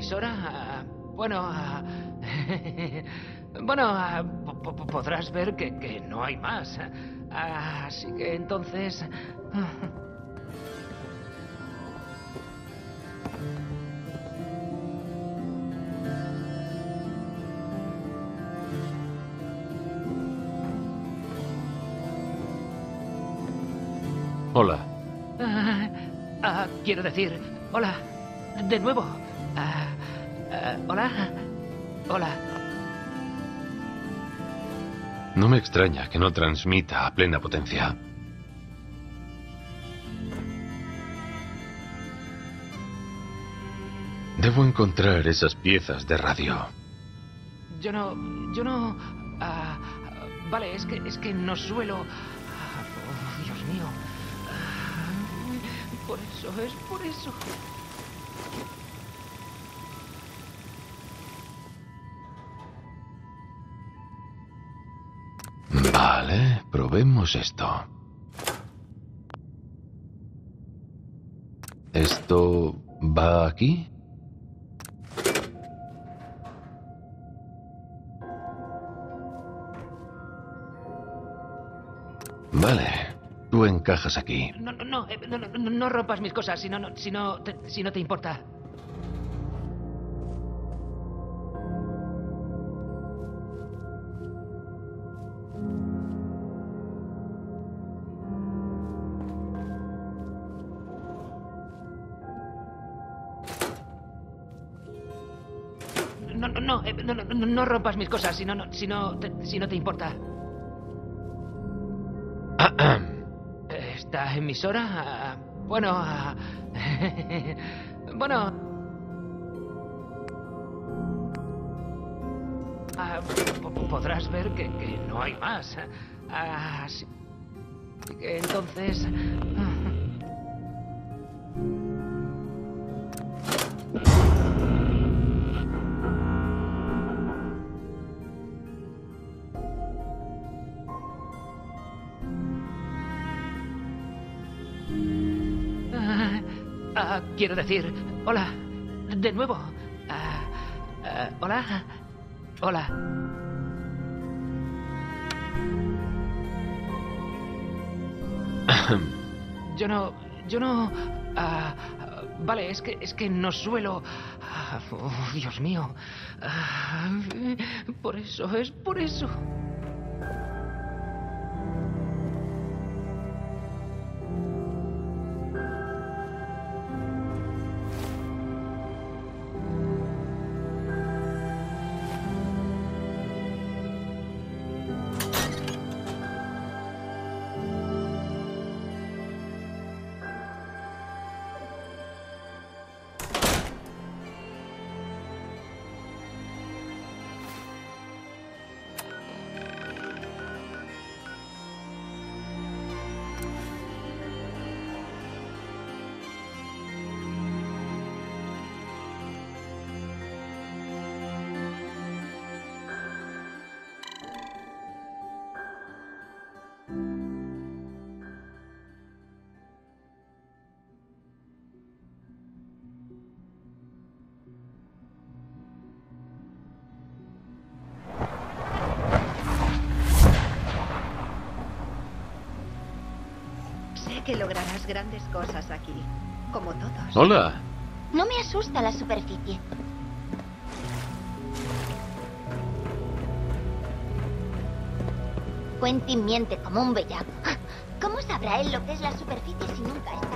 ¿Esta emisora? Bueno, bueno, po- po- podrás ver que, que no hay más. Así que entonces... Hola. Ah, ah, quiero decir, hola, de nuevo. Hola, hola. No me extraña que no transmita a plena potencia. Debo encontrar esas piezas de radio. Yo no, yo no. ah, vale, es que, es que no suelo. ah, oh, Dios mío. Ah, por eso, es por eso. Vale, probemos esto. ¿Esto va aquí? Vale, tú encajas aquí. No, no, no, eh, no, no, no, rompas mis cosas si no, si no, si no te importa. No, rompas mis cosas si no, no, si no, te, si no te importa. ¿Esta emisora? Ah, Bueno, ah, bueno. Ah, po- po- podrás ver que, que no hay más. Así que entonces. Quiero decir, hola, de nuevo. Ah, hola, hola. Yo no, yo no. ah, vale, es que, es que no suelo. oh, Dios mío. Por eso, es por eso. Grandes cosas aquí, como todos. Hola. No me asusta la superficie. Quentin miente como un bellaco. ¿Cómo sabrá él lo que es la superficie si nunca ha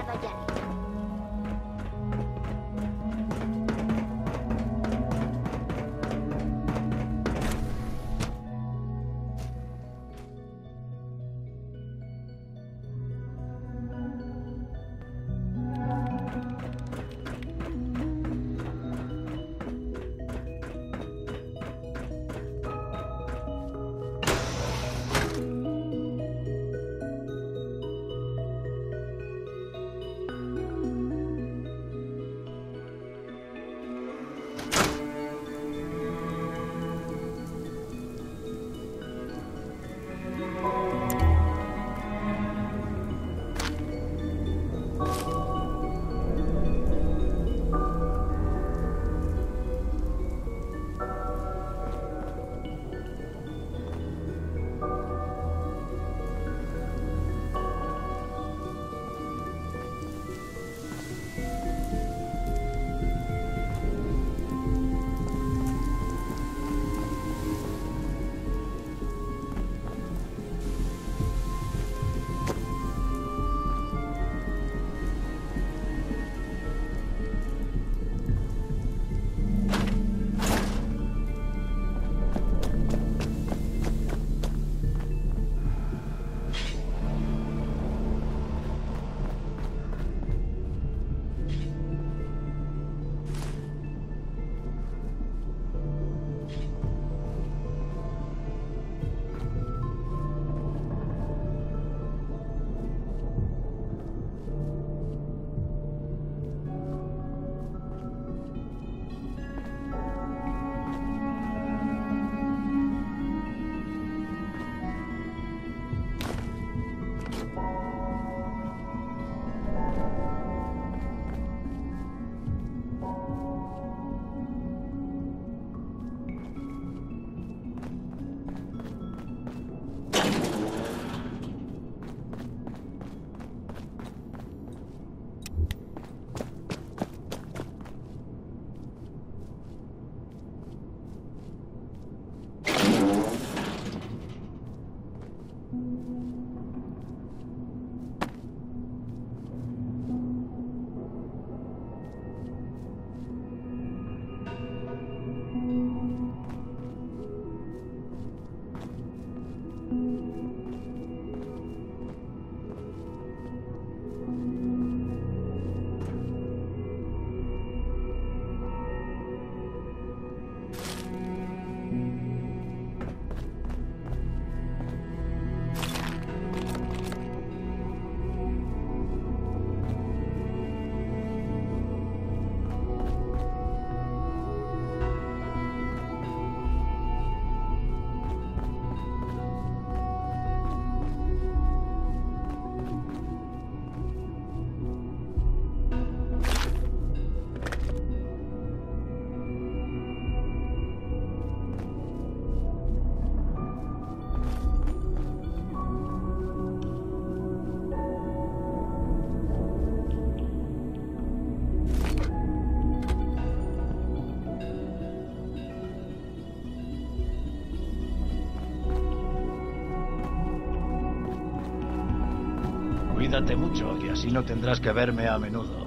así no tendrás que verme a menudo.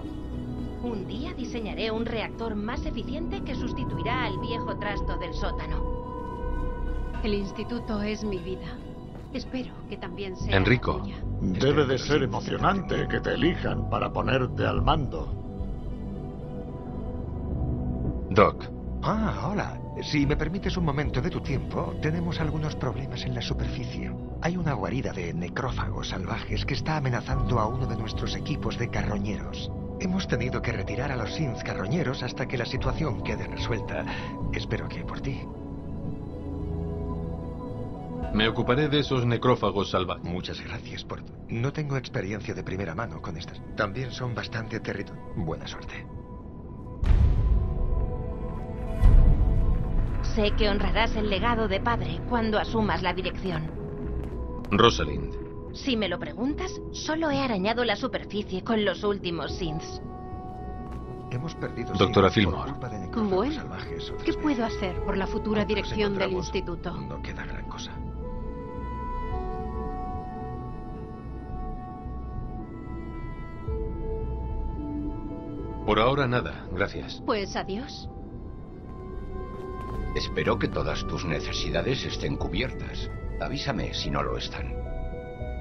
Un día diseñaré un reactor más eficiente que sustituirá al viejo trasto del sótano. El instituto es mi vida. Espero que también sea. Enrico. tuya. Debe de ser emocionante que te elijan para ponerte al mando. Doc, Ah, hola. Si me permites un momento de tu tiempo, tenemos algunos problemas en la superficie. Hay una guarida de necrófagos salvajes que está amenazando a uno de nuestros equipos de carroñeros. Hemos tenido que retirar a los Sins carroñeros hasta que la situación quede resuelta. Espero que por ti. me ocuparé de esos necrófagos salvajes. Muchas gracias por... No tengo experiencia de primera mano con estas. También son bastante territorios. Buena suerte. Sé que honrarás el legado de padre cuando asumas la dirección. Rosalind, Si me lo preguntas, solo he arañado la superficie con los últimos synths. Hemos perdido... Doctora Fillmore. Bueno, salvajes ¿qué puedo hacer por la futura dirección del instituto? No queda gran cosa. por ahora nada, gracias. Pues adiós. Espero que todas tus necesidades estén cubiertas. Avísame si no lo están.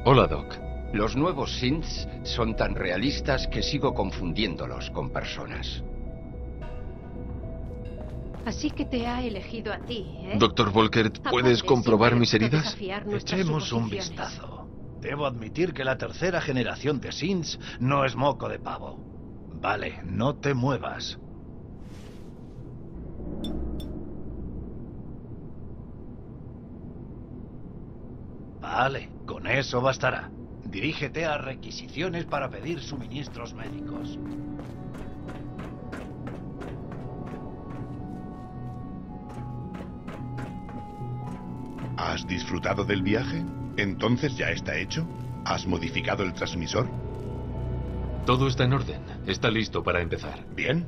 Hola, Doc. Los nuevos synths son tan realistas que sigo confundiéndolos con personas. Así que te ha elegido a ti, ¿eh? Doctor Volkert, ¿puedes Aparte, comprobar mis heridas? Echemos un vistazo. Debo admitir que la tercera generación de Sins no es moco de pavo. Vale, no te muevas. Vale, con eso bastará. Dirígete a requisiciones para pedir suministros médicos. ¿Has disfrutado del viaje? ¿Entonces ya está hecho? ¿Has modificado el transmisor? Todo está en orden. Está listo para empezar. Bien.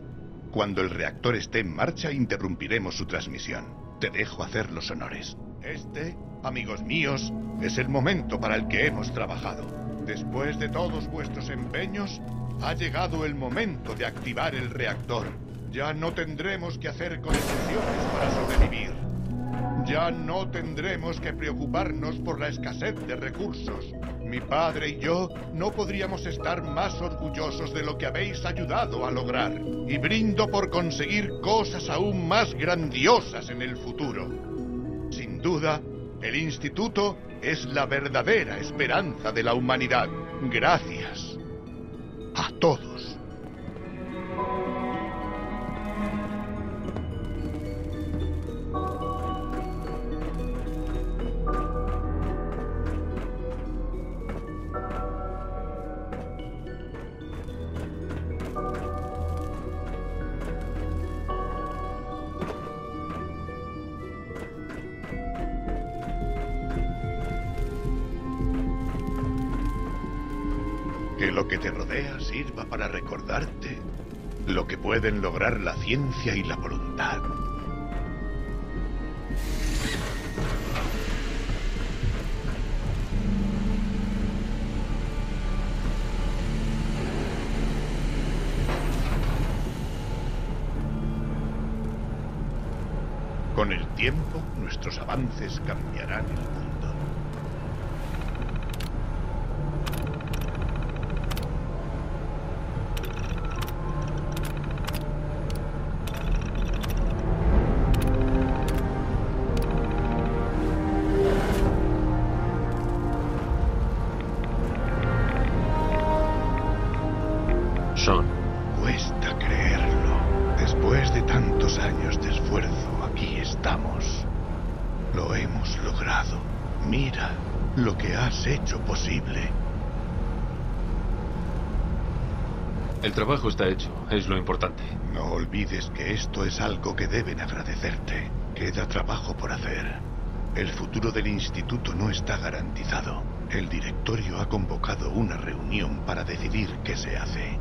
Cuando el reactor esté en marcha, interrumpiremos su transmisión. Te dejo hacer los honores. Este, amigos míos, es el momento para el que hemos trabajado. Después de todos vuestros empeños, ha llegado el momento de activar el reactor. Ya no tendremos que hacer conexiones para sobrevivir. Ya no tendremos que preocuparnos por la escasez de recursos. Mi padre y yo no podríamos estar más orgullosos de lo que habéis ayudado a lograr. Y brindo por conseguir cosas aún más grandiosas en el futuro. Sin duda, el instituto es la verdadera esperanza de la humanidad. Gracias. A todos. Pueden lograr la ciencia y la voluntad. Con el tiempo, nuestros avances cambiarán el mundo. Trabajo está hecho. Es lo importante. No olvides que esto es algo que deben agradecerte. Queda trabajo por hacer. El futuro del instituto no está garantizado. El directorio ha convocado una reunión para decidir qué se hace.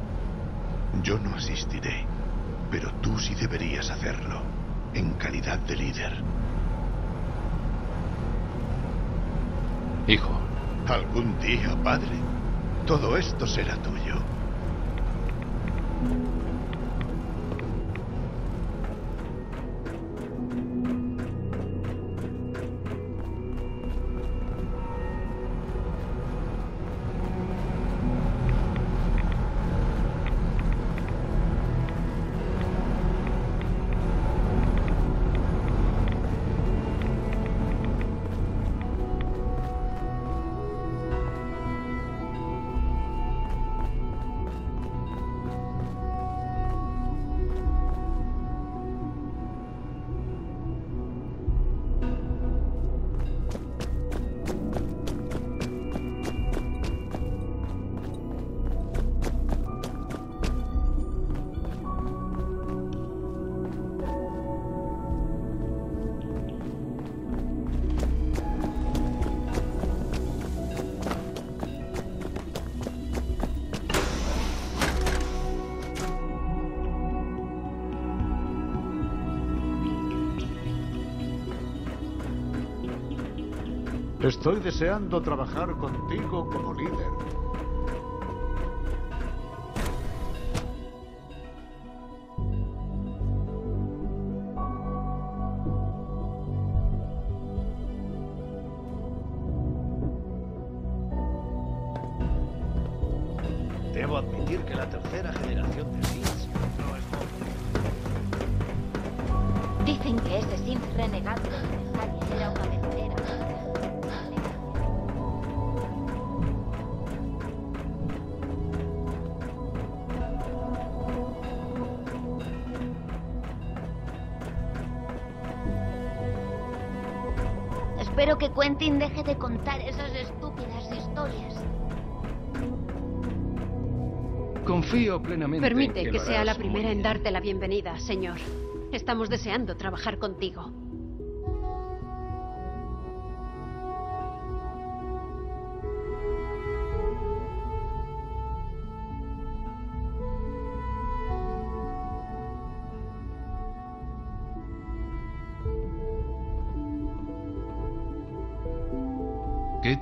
Yo no asistiré, pero tú sí deberías hacerlo, en calidad de líder. Hijo, ¿Algún día, padre? todo esto será tuyo. Estoy deseando trabajar contigo como líder. Quentin deje de contar esas estúpidas historias. Confío plenamente en Permite que que lo sea la primera en darte la bienvenida, señor. Estamos deseando trabajar contigo.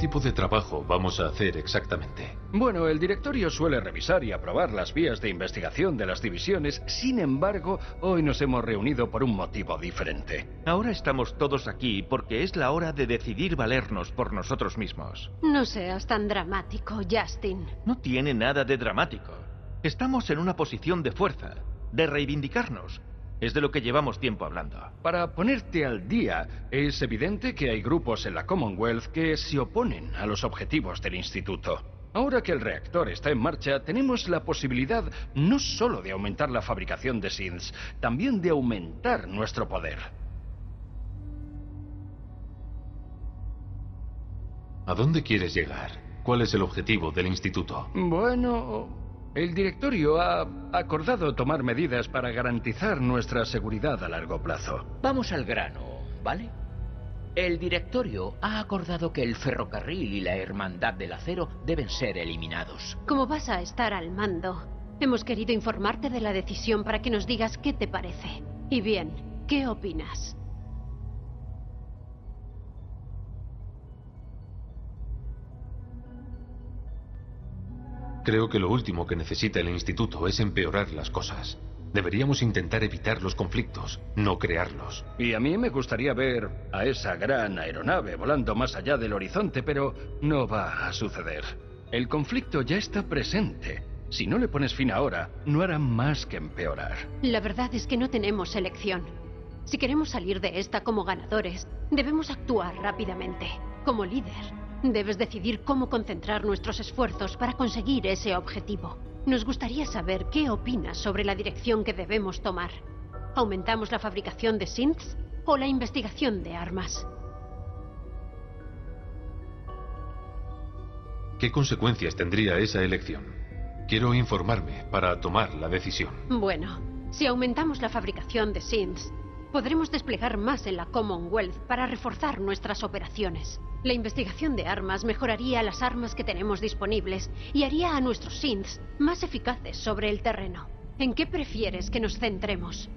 Tipo de trabajo vamos a hacer exactamente? Bueno, el directorio suele revisar y aprobar las vías de investigación de las divisiones. Sin embargo, hoy nos hemos reunido por un motivo diferente. Ahora estamos todos aquí porque es la hora de decidir valernos por nosotros mismos. No seas tan dramático, Justin. No tiene nada de dramático. Estamos en una posición de fuerza, de reivindicarnos. Es de lo que llevamos tiempo hablando. Para ponerte al día, es evidente que hay grupos en la Commonwealth que se oponen a los objetivos del instituto. Ahora que el reactor está en marcha, tenemos la posibilidad no solo de aumentar la fabricación de SINS, también de aumentar nuestro poder. ¿A dónde quieres llegar? ¿Cuál es el objetivo del instituto? Bueno, el directorio ha acordado tomar medidas para garantizar nuestra seguridad a largo plazo. Vamos al grano, ¿vale? El directorio ha acordado que el ferrocarril y la hermandad del acero deben ser eliminados. Como vas a estar al mando, hemos querido informarte de la decisión para que nos digas qué te parece. Y bien, ¿qué opinas? Creo que lo último que necesita el instituto es empeorar las cosas. Deberíamos intentar evitar los conflictos, no crearlos. Y a mí me gustaría ver a esa gran aeronave volando más allá del horizonte, pero no va a suceder. El conflicto ya está presente. Si no le pones fin ahora, no hará más que empeorar. La verdad es que no tenemos elección. Si queremos salir de esta como ganadores, debemos actuar rápidamente. Como líder, debes decidir cómo concentrar nuestros esfuerzos para conseguir ese objetivo. Nos gustaría saber qué opinas sobre la dirección que debemos tomar. ¿Aumentamos la fabricación de synths o la investigación de armas? ¿Qué consecuencias tendría esa elección? Quiero informarme para tomar la decisión. Bueno, si aumentamos la fabricación de synths, podremos desplegar más en la Commonwealth para reforzar nuestras operaciones. La investigación de armas mejoraría las armas que tenemos disponibles y haría a nuestros synths más eficaces sobre el terreno. ¿En qué prefieres que nos centremos?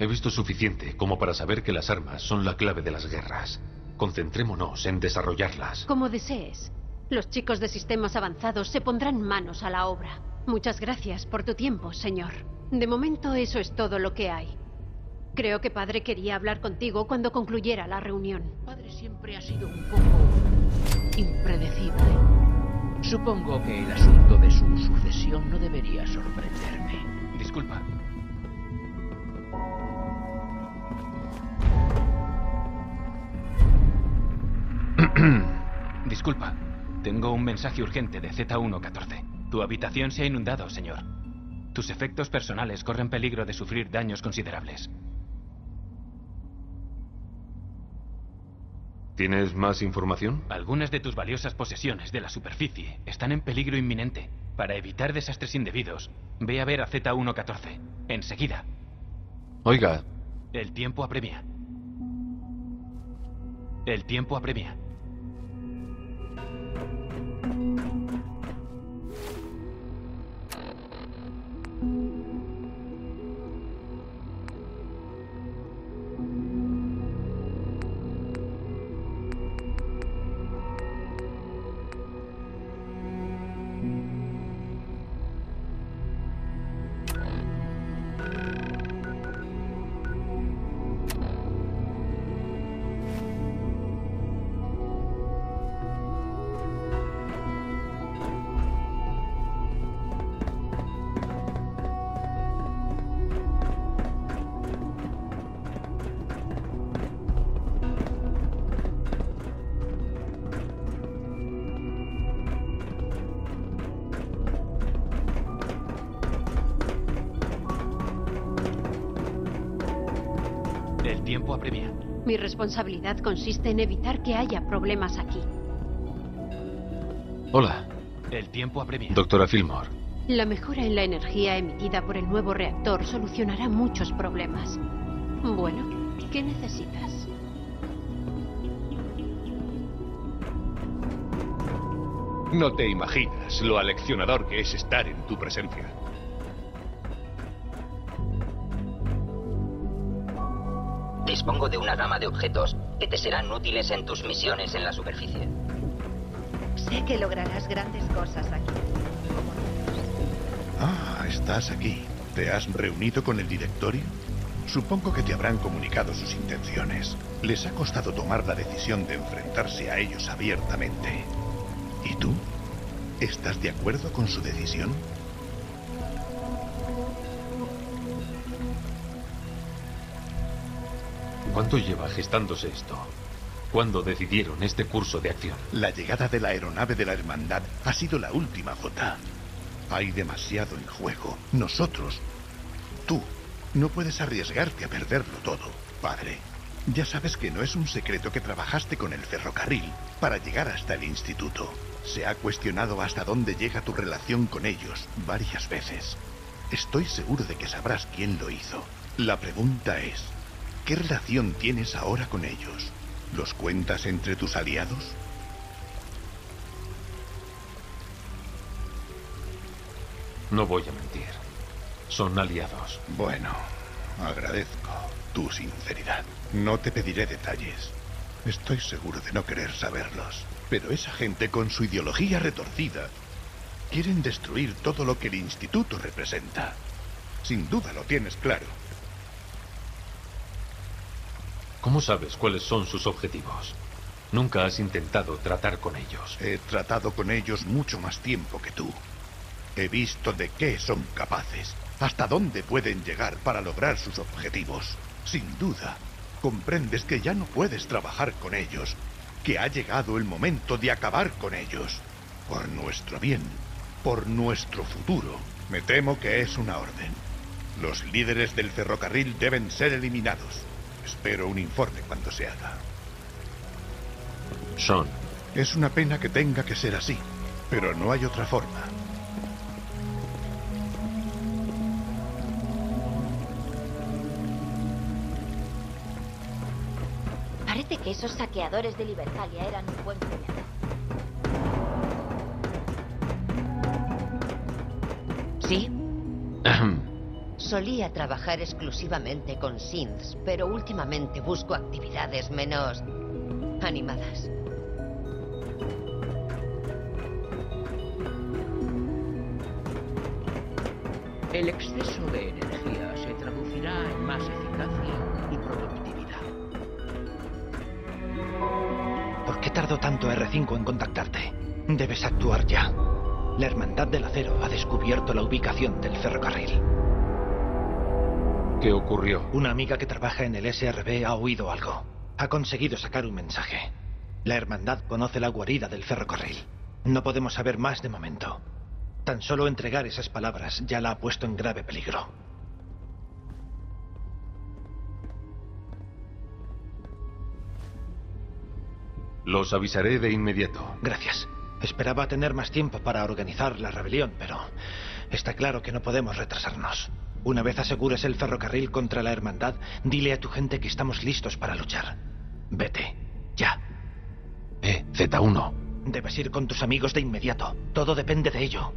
He visto suficiente como para saber que las armas son la clave de las guerras. Concentrémonos en desarrollarlas. Como desees. Los chicos de sistemas avanzados se pondrán manos a la obra. Muchas gracias por tu tiempo, señor. De momento eso es todo lo que hay. Creo que padre quería hablar contigo cuando concluyera la reunión. Padre siempre ha sido un poco impredecible. Supongo que el asunto de su sucesión no debería sorprenderme. Disculpa. Disculpa. Tengo un mensaje urgente de Z114. Tu habitación se ha inundado, señor. Tus efectos personales corren peligro de sufrir daños considerables. ¿Tienes más información? Algunas de tus valiosas posesiones de la superficie están en peligro inminente. Para evitar desastres indebidos, ve a ver a Z114. Enseguida. Oiga. El tiempo apremia. El tiempo apremia. Responsabilidad consiste en evitar que haya problemas aquí. Hola, El tiempo apremia. doctora Fillmore. La mejora en la energía emitida por el nuevo reactor solucionará muchos problemas. Bueno, ¿qué necesitas? No te imaginas lo aleccionador que es estar en tu presencia. Dispongo de una gama de objetos que te serán útiles en tus misiones en la superficie. Sé que lograrás grandes cosas aquí. Ah, estás aquí. ¿Te has reunido con el directorio? Supongo que te habrán comunicado sus intenciones. Les ha costado tomar la decisión de enfrentarse a ellos abiertamente. ¿Y tú? ¿Estás de acuerdo con su decisión? ¿Cuánto lleva gestándose esto? ¿Cuándo decidieron este curso de acción? La llegada de la aeronave de la Hermandad ha sido la última, J. Hay demasiado en juego. Nosotros, tú, no puedes arriesgarte a perderlo todo, padre. Ya sabes que no es un secreto que trabajaste con el ferrocarril para llegar hasta el instituto. Se ha cuestionado hasta dónde llega tu relación con ellos varias veces. Estoy seguro de que sabrás quién lo hizo. La pregunta es, ¿qué relación tienes ahora con ellos? ¿Los cuentas entre tus aliados? No voy a mentir. Son aliados. Bueno, agradezco tu sinceridad. No te pediré detalles. Estoy seguro de no querer saberlos. Pero esa gente con su ideología retorcida quieren destruir todo lo que el instituto representa. Sin duda lo tienes claro. ¿Cómo sabes cuáles son sus objetivos? Nunca has intentado tratar con ellos. He tratado con ellos mucho más tiempo que tú. He visto de qué son capaces, hasta dónde pueden llegar para lograr sus objetivos. Sin duda, comprendes que ya no puedes trabajar con ellos, que ha llegado el momento de acabar con ellos. Por nuestro bien, por nuestro futuro. Me temo que es una orden. Los líderes del ferrocarril deben ser eliminados. Espero un informe cuando se haga. Sean. Es una pena que tenga que ser así, pero no hay otra forma. Parece que esos saqueadores de Libertalia eran un buen puñado. ¿Sí? Solía trabajar exclusivamente con synths, pero últimamente busco actividades menos animadas. El exceso de energía se traducirá en más eficacia y productividad. ¿Por qué tardó tanto R5 en contactarte? Debes actuar ya. La Hermandad del Acero ha descubierto la ubicación del ferrocarril. ¿Qué ocurrió? Una amiga que trabaja en el SRB ha oído algo. Ha conseguido sacar un mensaje. La Hermandad conoce la guarida del ferrocarril. No podemos saber más de momento. Tan solo entregar esas palabras ya la ha puesto en grave peligro. Los avisaré de inmediato. Gracias. Esperaba tener más tiempo para organizar la rebelión, pero está claro que no podemos retrasarnos. Una vez asegures el ferrocarril contra la hermandad, dile a tu gente que estamos listos para luchar. Vete. Ya. Eh, Z1. Debes ir con tus amigos de inmediato. Todo depende de ello.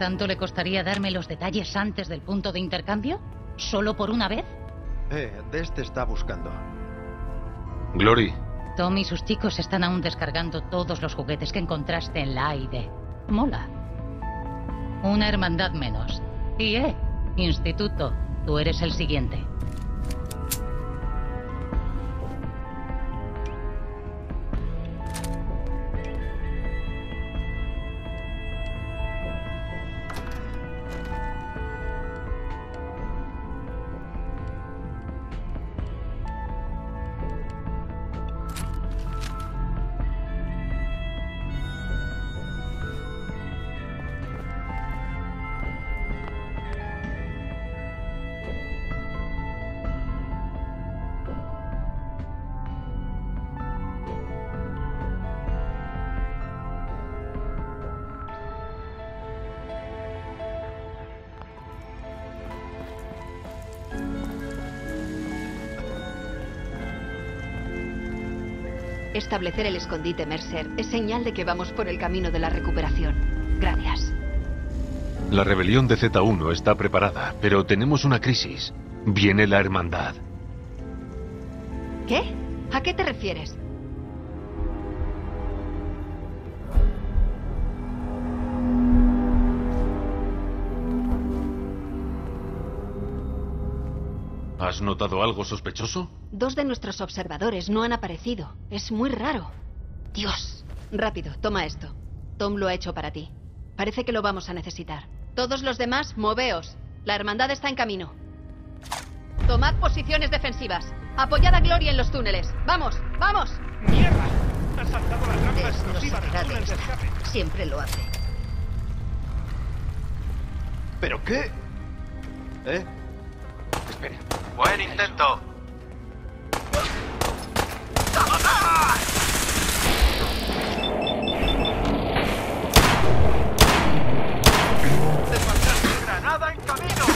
¿Tanto le costaría darme los detalles antes del punto de intercambio? ¿Solo por una vez? Eh, Dest está buscando. Glory. Tom y sus chicos están aún descargando todos los juguetes que encontraste en la AID. Mola. Una hermandad menos. Y eh, instituto, tú eres el siguiente. Establecer el escondite Mercer es señal de que vamos por el camino de la recuperación. Gracias. La rebelión de Z1 está preparada, pero tenemos una crisis. Viene la hermandad. ¿Qué? ¿A qué te refieres? ¿Has notado algo sospechoso? Dos de nuestros observadores no han aparecido. Es muy raro. Dios. Rápido, toma esto. Tom lo ha hecho para ti. Parece que lo vamos a necesitar. Todos los demás, moveos. La hermandad está en camino. Tomad posiciones defensivas. Apoyad a Gloria en los túneles. ¡Vamos! ¡Vamos! ¡Mierda! Ha saltado la trampa explosiva del de túnel de esta. escape. Siempre lo hace. ¿Pero qué? ¿Eh? Espera. ¡Buen intento! ¡Despachaste granada en camino!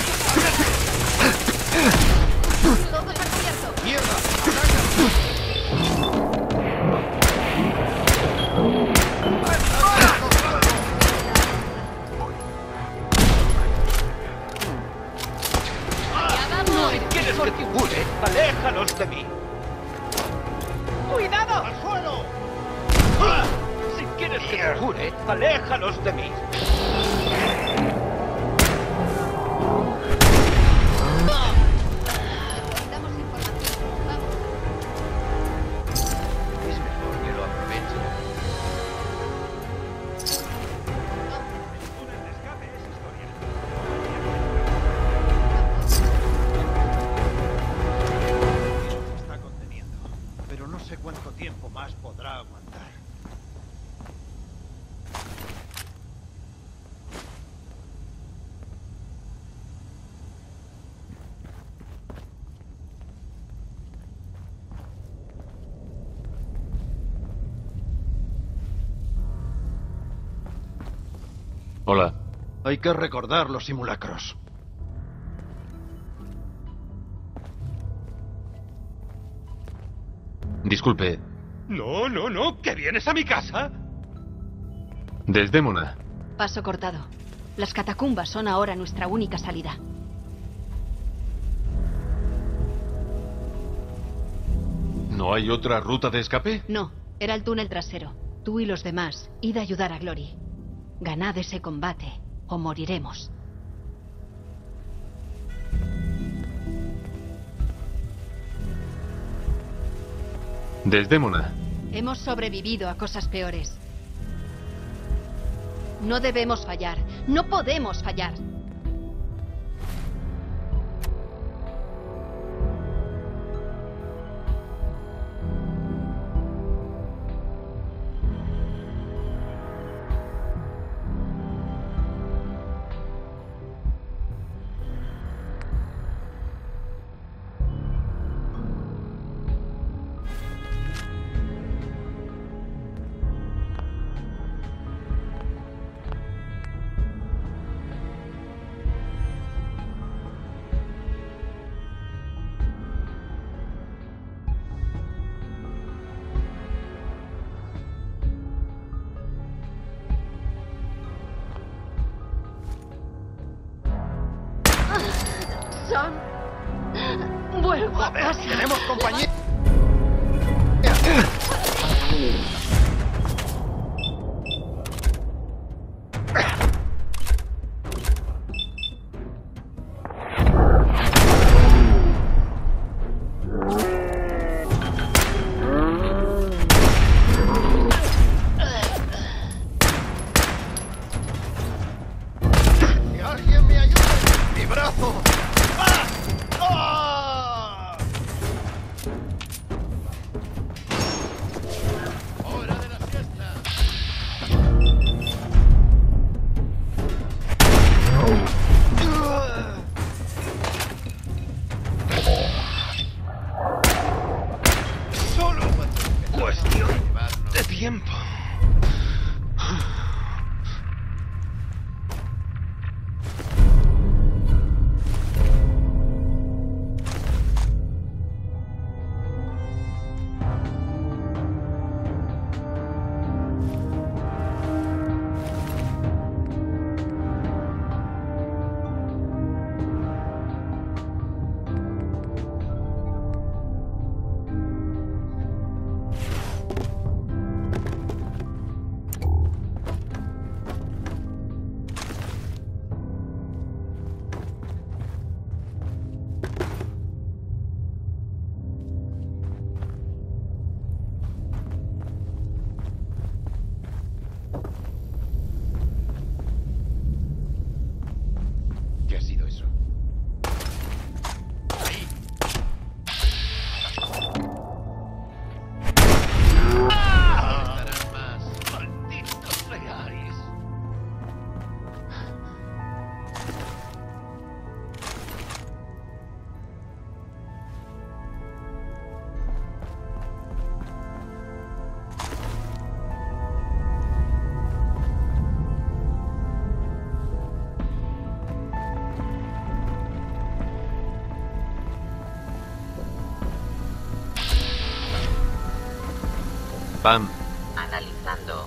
¡Aléjalos de mí! ¡Cuidado! ¡Al suelo! Ah, si quieres que te jure, aléjalos de mí. Hay que recordar los simulacros. Disculpe, No, no, no, que vienes a mi casa. Desdémona. Paso cortado. Las catacumbas son ahora nuestra única salida. ¿No hay otra ruta de escape? No, era el túnel trasero. Tú y los demás, id a ayudar a Glory. Ganad ese combate o moriremos. Desdémona. Hemos sobrevivido a cosas peores. No debemos fallar. No podemos fallar. Pam. Analizando.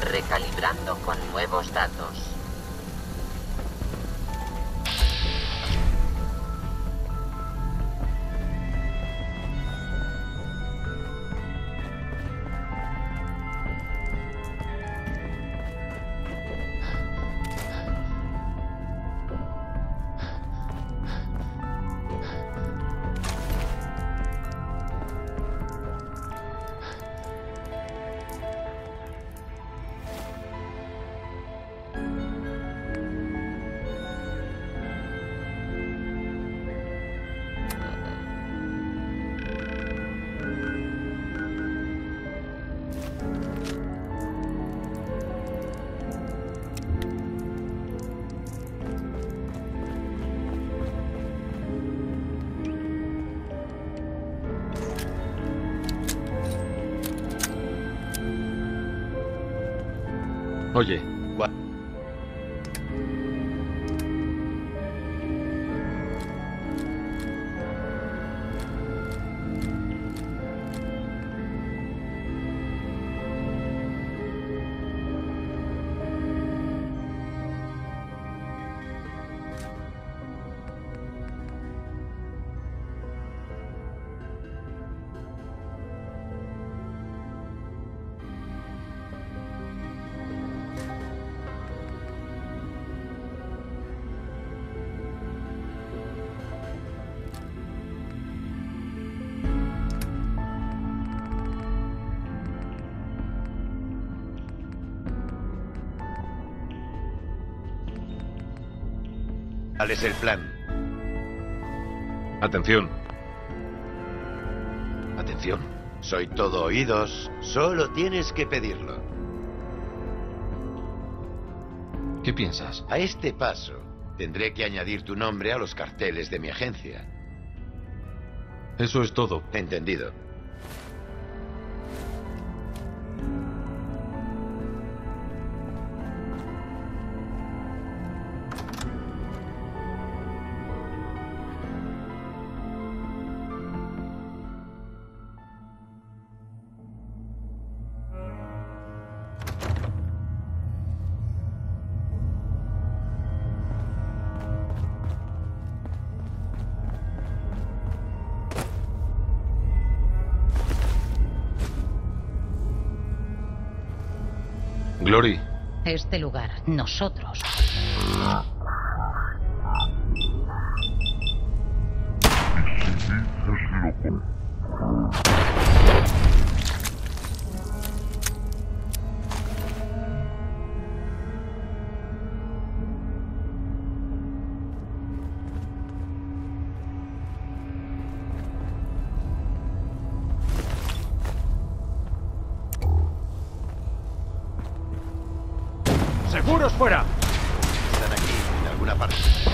Recalibrando con nuevos datos. ¿Cuál es el plan? atención. Atención. Soy todo oídos. Solo tienes que pedirlo. ¿Qué piensas? A este paso, tendré que añadir tu nombre a los carteles de mi agencia. Eso es todo. Entendido. Este lugar, nosotros. ¡Seguros fuera! Están aquí, en alguna parte.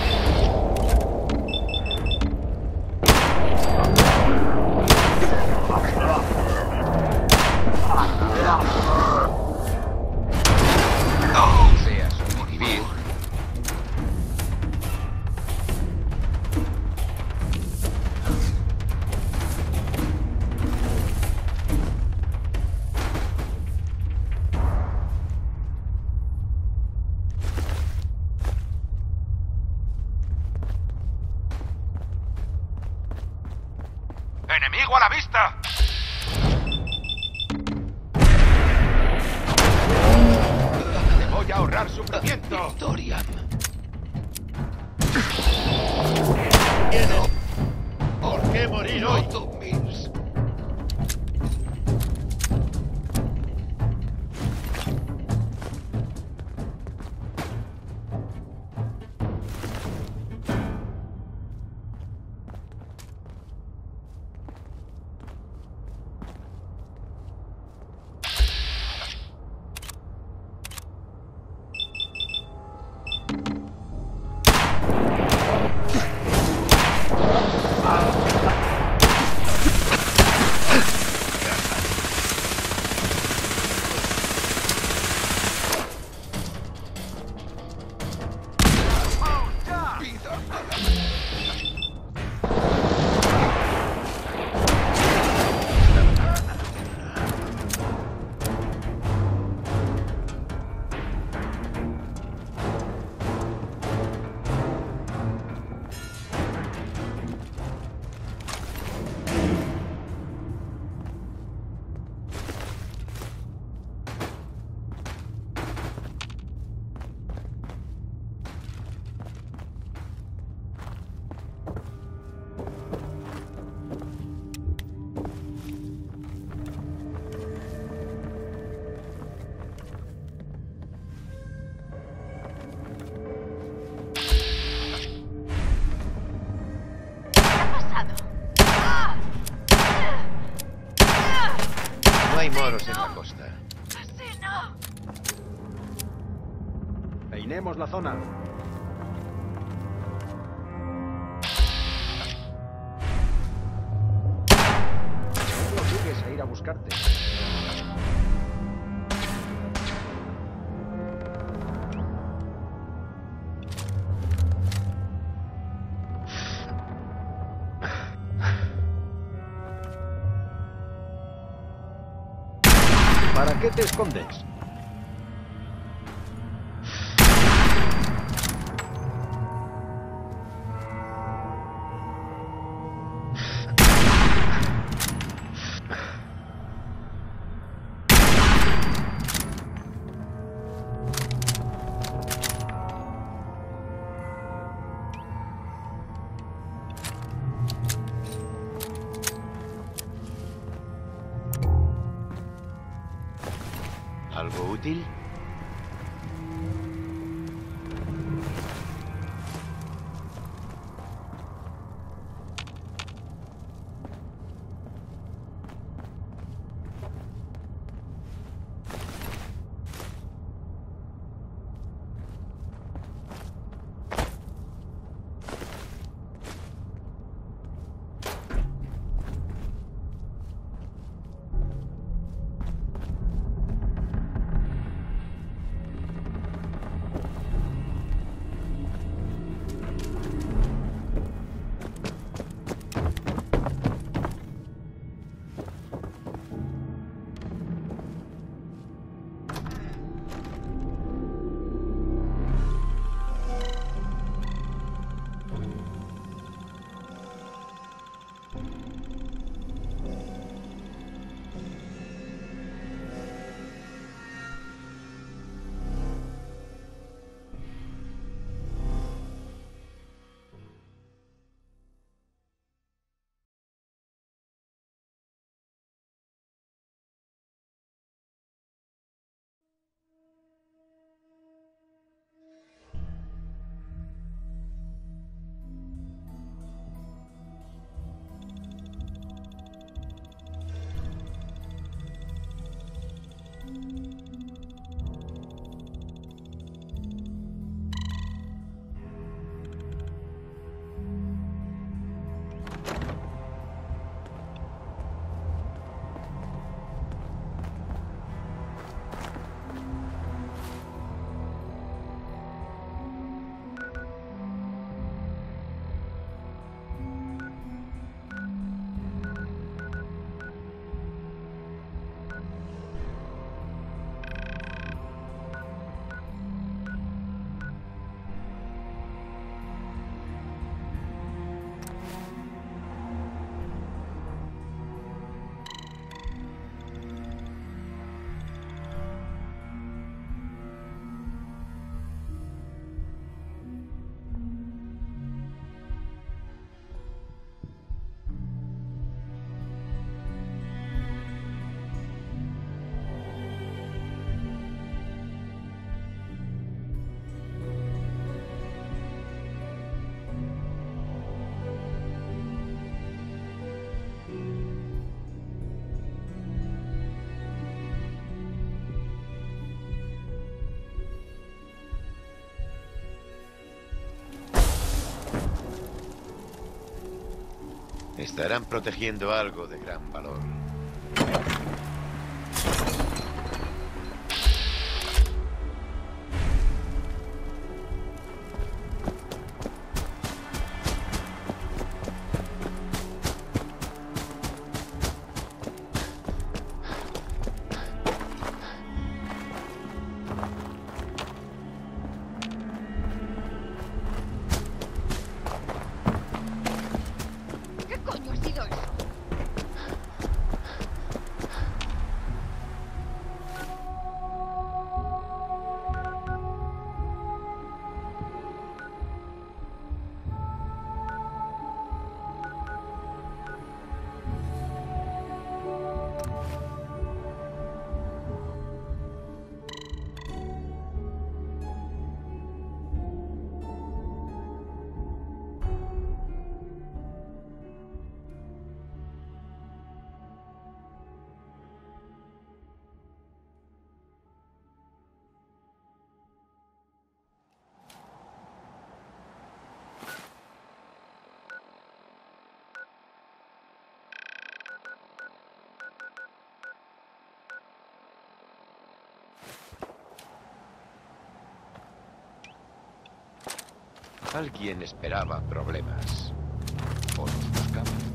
Te escondes? Útil? Estarán protegiendo algo de gran valor. Alguien esperaba problemas. O los buscaba.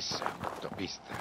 Esa autopista.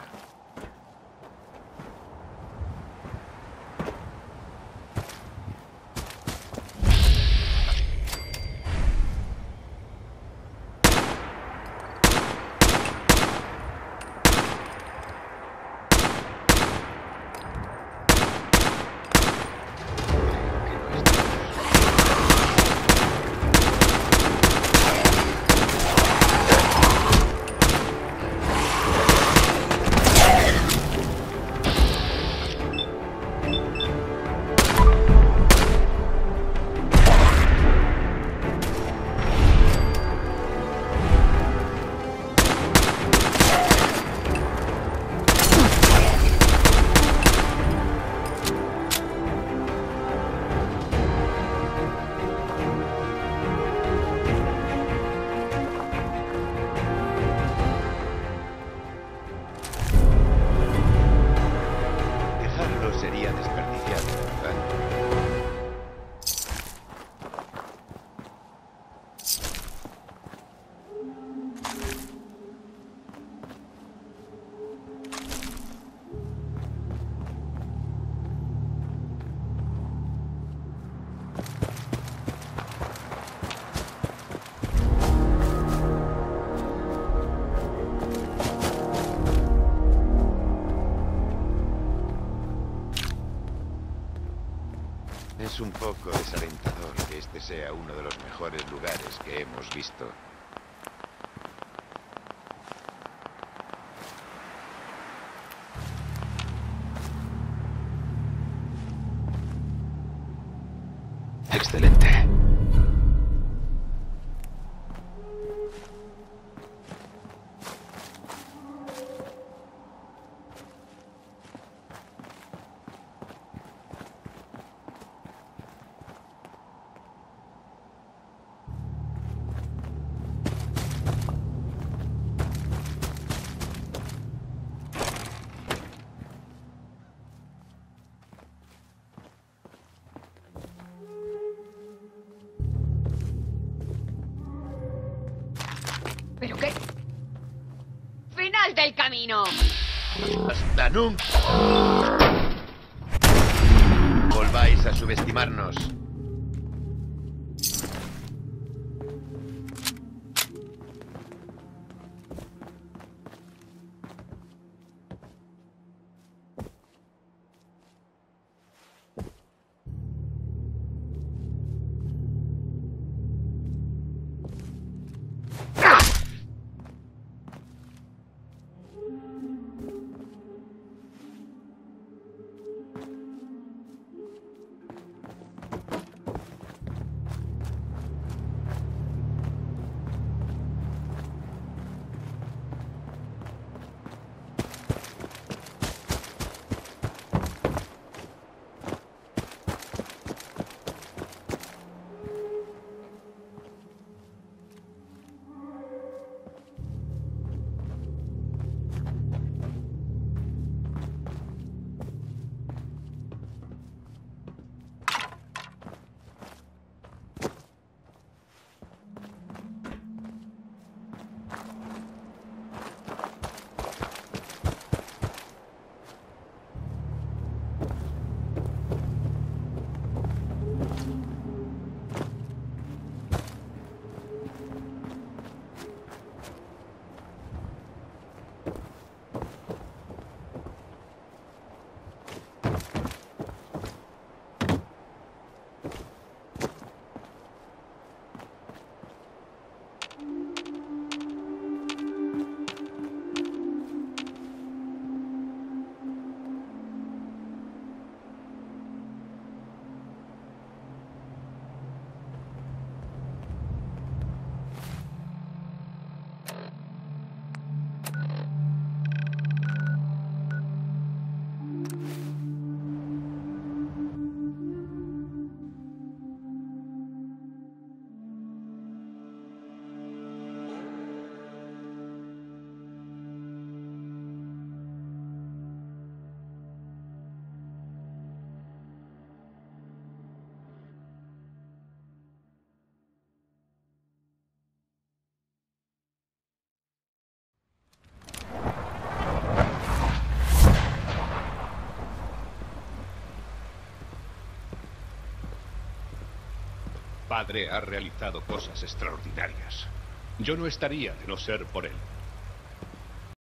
Poco desalentador que este sea uno de los mejores lugares que hemos visto. Excelente. ¡Hasta nunca! Volváis a subestimarnos. Padre ha realizado cosas extraordinarias. Yo no estaría de no ser por él.